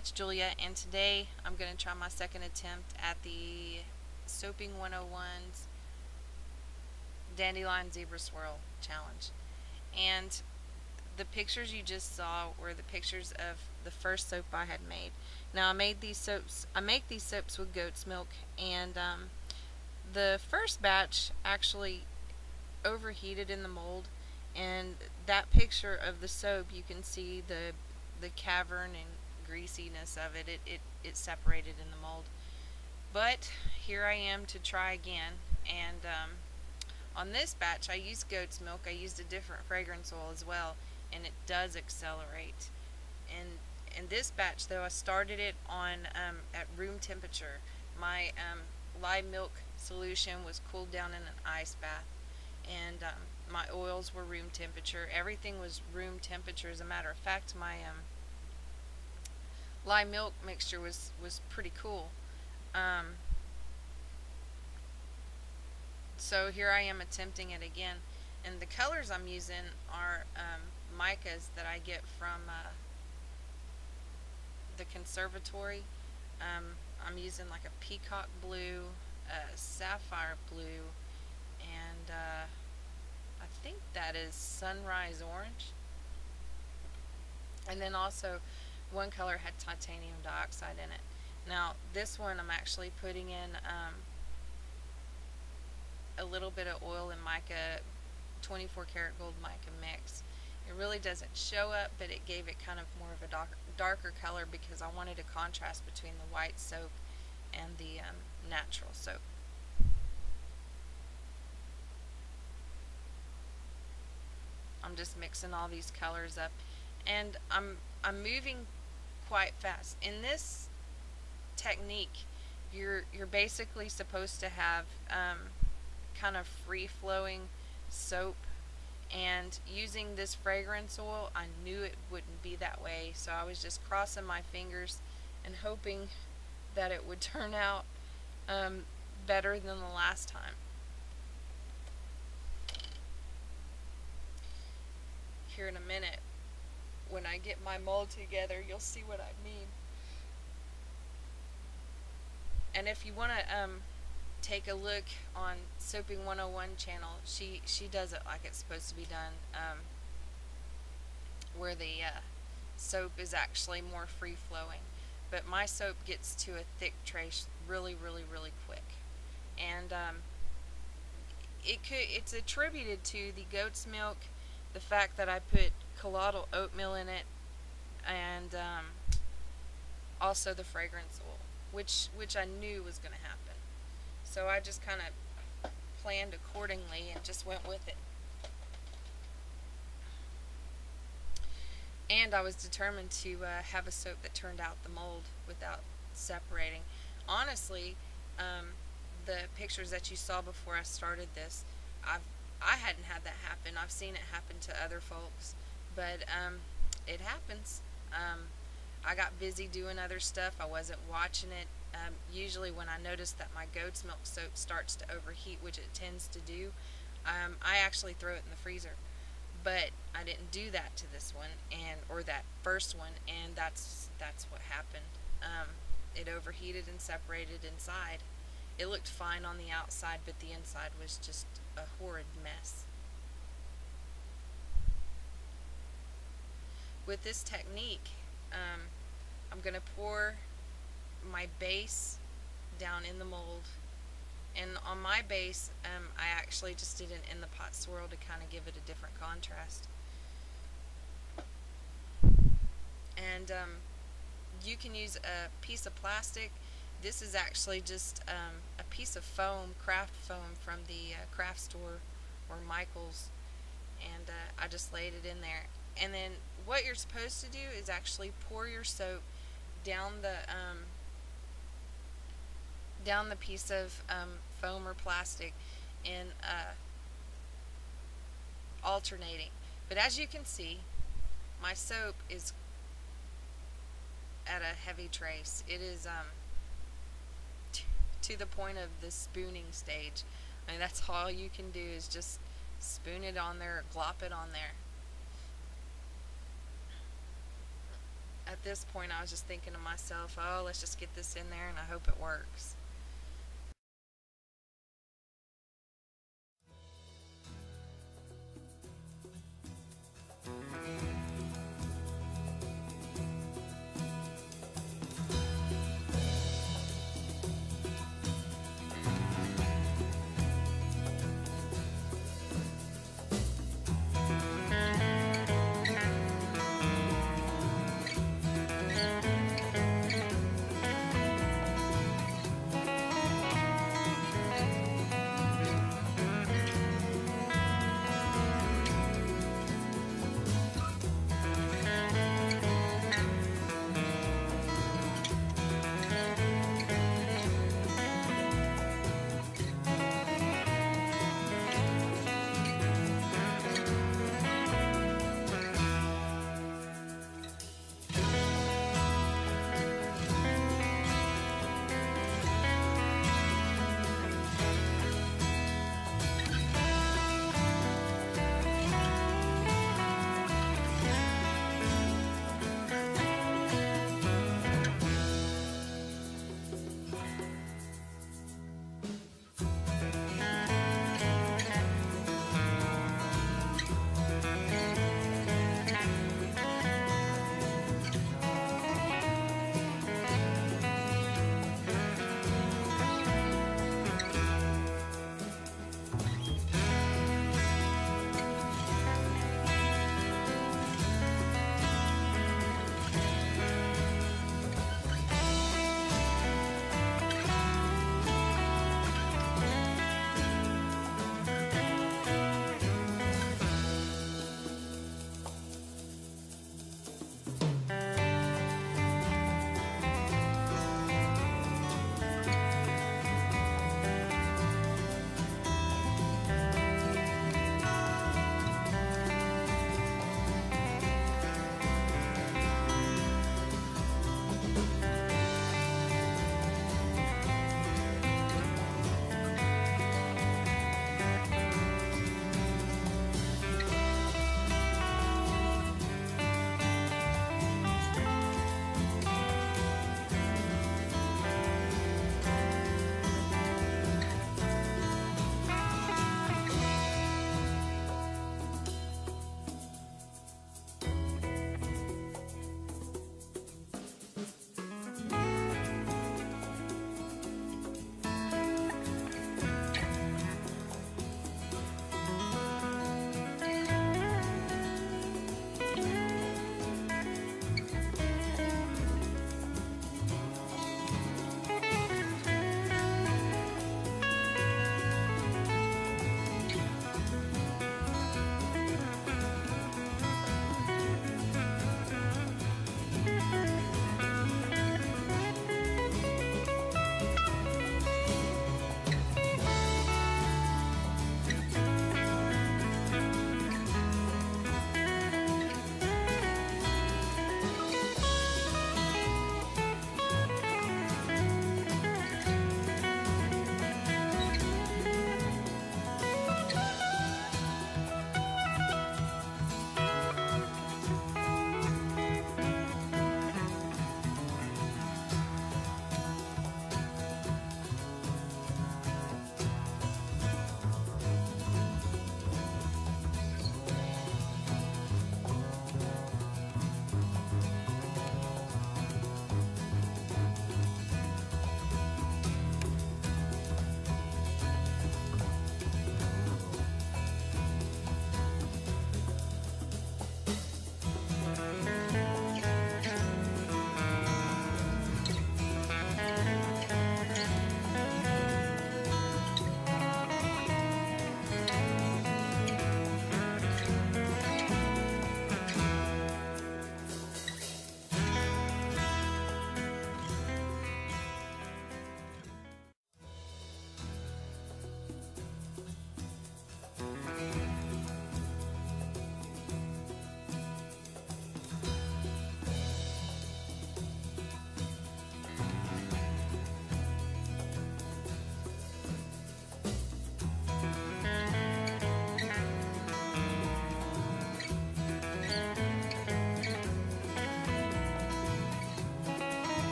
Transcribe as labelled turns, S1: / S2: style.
S1: it's Julia and today I'm going to try my second attempt at the Soaping 101's Dandelion Zebra Swirl Challenge. And the pictures you just saw were the pictures of the first soap I had made. Now I made these soaps, I make these soaps with goat's milk and um, the first batch actually overheated in the mold and that picture of the soap you can see the the cavern and greasiness of it, it, it, it separated in the mold. But here I am to try again. And um, on this batch, I used goat's milk. I used a different fragrance oil as well, and it does accelerate. And in this batch, though, I started it on um, at room temperature. My um, milk solution was cooled down in an ice bath, and um, my oils were room temperature. Everything was room temperature. As a matter of fact, my um, lye milk mixture was was pretty cool. Um, so here I am attempting it again, and the colors I'm using are um, micas that I get from uh, the conservatory. Um, I'm using like a peacock blue, sapphire blue, and uh, I think that is sunrise orange. And then also one color had titanium dioxide in it. Now this one I'm actually putting in um, a little bit of oil in mica 24 karat gold mica mix. It really doesn't show up but it gave it kind of more of a dark, darker color because I wanted a contrast between the white soap and the um, natural soap. I'm just mixing all these colors up and I'm I'm moving quite fast. In this technique, you're you're basically supposed to have um, kind of free flowing soap and using this fragrance oil I knew it wouldn't be that way so I was just crossing my fingers and hoping that it would turn out um, better than the last time. Here in a minute when I get my mold together, you'll see what I mean. And if you want to um, take a look on Soaping 101 channel, she, she does it like it's supposed to be done, um, where the uh, soap is actually more free-flowing. But my soap gets to a thick trace really, really, really quick. And um, it could, it's attributed to the goat's milk, the fact that I put colloidal oatmeal in it, and um, also the fragrance oil, which which I knew was going to happen. So I just kind of planned accordingly and just went with it. And I was determined to uh, have a soap that turned out the mold without separating. Honestly, um, the pictures that you saw before I started this, I've I hadn't had that happen. I've seen it happen to other folks, but um, it happens. Um, I got busy doing other stuff. I wasn't watching it. Um, usually, when I notice that my goat's milk soap starts to overheat, which it tends to do, um, I actually throw it in the freezer. But I didn't do that to this one, and or that first one, and that's that's what happened. Um, it overheated and separated inside. It looked fine on the outside, but the inside was just a horrid mess. With this technique, um, I'm going to pour my base down in the mold. And on my base, um, I actually just did an in the pot swirl to kind of give it a different contrast. And um, you can use a piece of plastic this is actually just um, a piece of foam, craft foam from the uh, craft store or Michael's and uh, I just laid it in there and then what you're supposed to do is actually pour your soap down the um, down the piece of um, foam or plastic in uh, alternating but as you can see my soap is at a heavy trace it is um, to the point of the spooning stage. I mean, that's all you can do is just spoon it on there, glop it on there. at this point, I was just thinking to myself, oh, let's just get this in there and I hope it works.